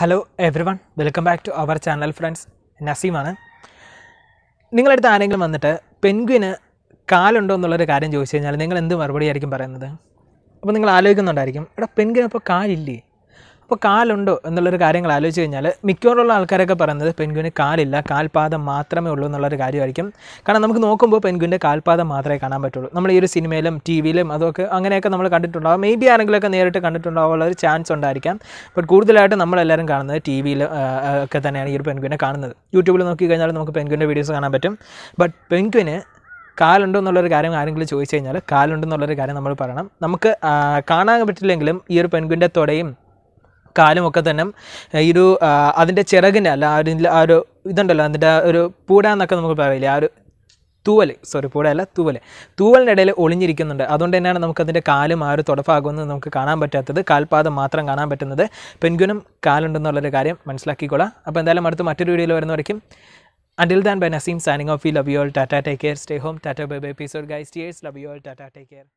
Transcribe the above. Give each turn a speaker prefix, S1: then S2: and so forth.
S1: Hello everyone welcome back to our channel friends നസീമാണ് നിങ്ങളടുത്ത് ആരെങ്കിലും വന്നിട്ട് പെൻഗ്വിന് കാലുണ്ടോ എന്നുള്ളൊരു കാര്യം ചോദിച്ചു കഴിഞ്ഞാൽ നിങ്ങൾ എന്ത് മറുപടി ആയിരിക്കും പറയുന്നത്? അപ്പോൾ നിങ്ങൾ ആലോചിക്കുന്നുണ്ടായിരിക്കും എടാ പെൻഗ്വിന് അപ്പോൾ കാലില്ലേ? അപ്പോൾ കാലുണ്ടോ എന്നുള്ളൊരു കാര്യങ്ങൾ ആലോചിച്ച് കഴിഞ്ഞാൽ മിക്കവാറുള്ള ആൾക്കാരൊക്കെ പറയുന്നത് പെൻഗ്വിന് കാലില്ല കാൽപാദം മാത്രമേ ഉള്ളൂ എന്നുള്ളൊരു കാര്യമായിരിക്കും. കാരണം നമുക്ക് നോക്കുമ്പോൾ പെൻഗ്വിന്റെ കാൽപാദം മാത്രമേ കാണാൻ പറ്റുള്ളൂ. നമ്മൾ ഈ ഒരു സിനിമയിലും ടി വിയിലും അതൊക്കെ അങ്ങനെയൊക്കെ നമ്മൾ കണ്ടിട്ടുണ്ടാവും. മേ ബി ആരെങ്കിലുമൊക്കെ നേരിട്ട് കണ്ടിട്ടുണ്ടാവാനുള്ള ഒരു ചാൻസ് ഉണ്ടായിരിക്കാം. ബട്ട് കൂടുതലായിട്ട് നമ്മളെല്ലാവരും കാണുന്നത് ടി വിയിൽ ഒക്കെ തന്നെയാണ് ഈ ഒരു പെൻഗ്വിനെ കാണുന്നത്. യൂട്യൂബിൽ നോക്കി കഴിഞ്ഞാൽ നമുക്ക് പെൻഗ്വിന്റെ വീഡിയോസ് കാണാൻ പറ്റും. ബട്ട് പെൻഗ്വിന് കാലുണ്ടോ എന്നുള്ളൊരു കാര്യം ആരെങ്കിലും ചോദിച്ചു കഴിഞ്ഞാൽ കാലുണ്ടെന്നുള്ളൊരു കാര്യം നമ്മൾ പറയണം. നമുക്ക് കാണാൻ പറ്റില്ലെങ്കിലും ഈ ഒരു പെൻഗ്വിന്റെ തുടയും കാലും ഒക്കെ തന്നെ ഈ ഒരു അതിന്റെ ചിറകിന്റെ അല്ല ആ ഒരു ആ ഒരു ഇതുണ്ടല്ലോ അതിന്റെ ഒരു പൂട എന്നൊക്കെ നമുക്ക് പറയില്ലേ ആ ഒരു തൂവൽ സോറി പൂടയല്ല തൂവൽ തൂവലിന്റെ ഇടയിൽ ഒളിഞ്ഞിരിക്കുന്നുണ്ട് അതുകൊണ്ട് തന്നെയാണ് നമുക്കതിന്റെ കാലും ആ ഒരു തുടപ്പാകുമെന്ന് നമുക്ക് കാണാൻ പറ്റാത്തത് കാൽപാദം മാത്രം കാണാൻ പറ്റുന്നത് പെൻഗ്വിനും കാലുണ്ടെന്നുള്ളൊരു കാര്യം മനസ്സിലാക്കിക്കോളാം അപ്പോൾ എന്തായാലും അടുത്ത മറ്റൊരു വീഡിയോയിൽ വരുന്നവരേക്കും until then bye Naseem signing off We love you all. Tata, take care stay home Tata, bye bye out, guys. Cheers. Love you all. Tata, take care.